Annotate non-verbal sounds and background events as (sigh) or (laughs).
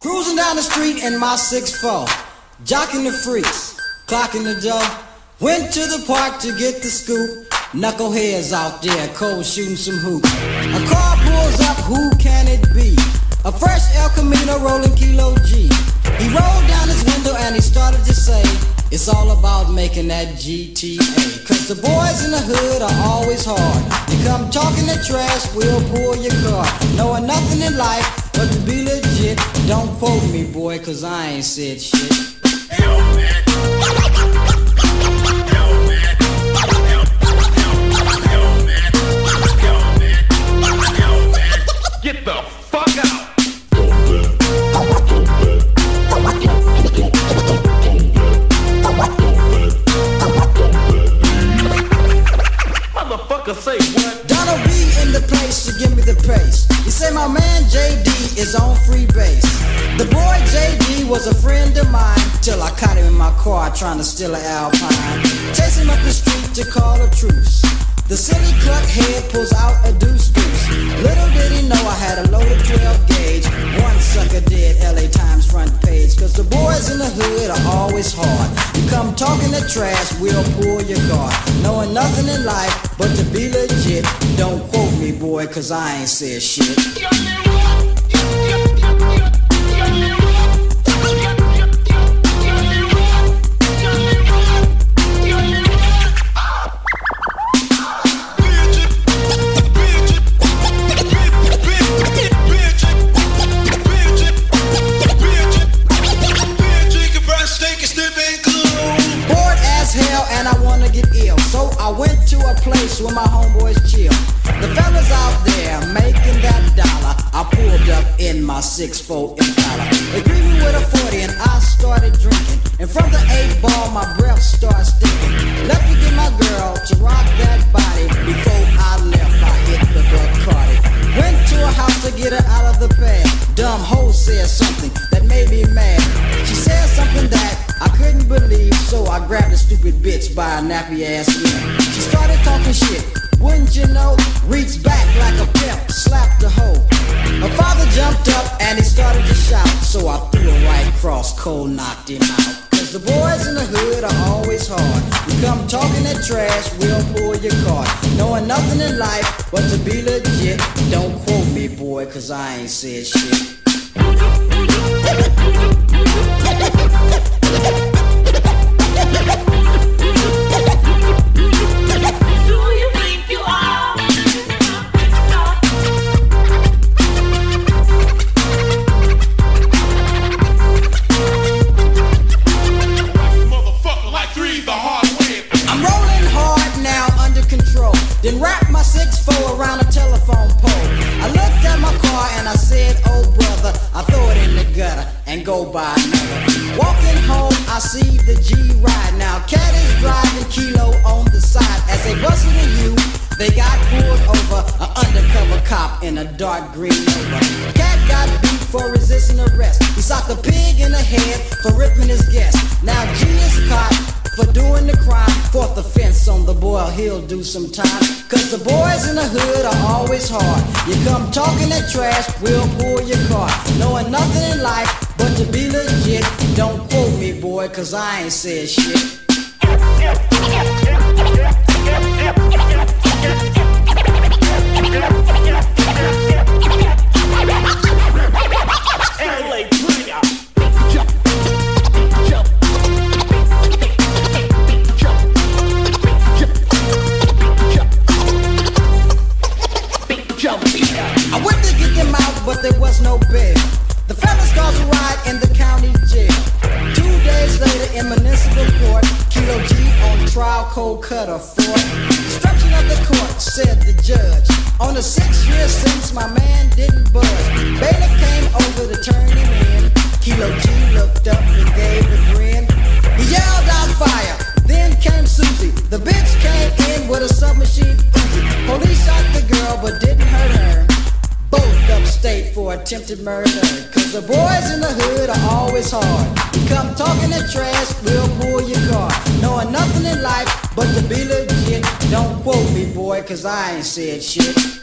Cruising down the street in my 6'4, jocking the freaks, clocking the dough. Went to the park to get the scoop. Knuckleheads out there, cold shooting some hoops. A car pulls up, who can it be? A fresh El Camino rolling Kilo G. He rolled down his window and he started to say, It's all about making that GTA. Cause the boys in the hood are always hard. You come talking the trash, we'll pull your car. Knowing nothing in life, but to be legit, don't quote me, boy, cause I ain't said shit. Get the Motherfucker say what? Donald B in the place to give me the pace. He say my man JD is on free base. The boy JD was a friend of mine till I caught him in my car trying to steal an Alpine. Chase him up the street to call a truce. The silly cluck head pulls out a deuce deuce. Little did he know I had a loaded 12 gauge. One sucker dead, LA Times front page. Cause the boys in the hood are always hard. Come talking the trash, we'll pull your guard. Knowing nothing in life but to be legit. Don't quote me, boy, cause I ain't said shit. My 6'4 Impala. They greeted me with a 40 and I started drinking. And from the 8 ball, my breath starts stinking. Left to get my girl to rock that body. Before I left, I hit the Bacardi. Went to a house to get her out of the bed. Dumb hoe said something that made me mad. She said something that I couldn't believe, so I grabbed the stupid bitch by a nappy ass ear. She started talking shit, wouldn't you know? Reached back like a pimp, slapped the hoe. Her father jumped up and he started to shout, so I threw a right cross, cold knocked him out. Cause the boys in the hood are always hard. You come talking that trash, we'll pull your card. Knowing nothing in life but to be legit. Don't quote me, boy, cause I ain't said shit. (laughs) go buy another. Walking home, I see the G ride. Now cat is driving kilo on the side. As they busted a U, they got pulled over. An undercover cop in a dark green Nova. Cat got beat for resisting arrest. He socked a pig in the head for ripping his guest. Now G is caught for doing the crime. Fourth offense on the boy, he'll do some time. Cause the boys in the hood are always hard. You come talking that trash, we'll pull your car. Knowing nothing in life but to be legit. Don't quote me, boy, cause I ain't said shit. Cold cutter for destruction of the court, said the judge. On a six-year sentence, my man didn't budge. Bailiff came over to turn him in. Kilo G looked up and gave a grin. He yelled out fire. Then came Susie. The bitch came in with a submachine Uzi. Police shot the girl but didn't hurt her. Both upstate for attempted murder. Cause the boys in the hood are always hard. Come talking that trash, we'll pull your car. Knowing nothing in life but to be legit. Don't quote me, boy, cause I ain't said shit.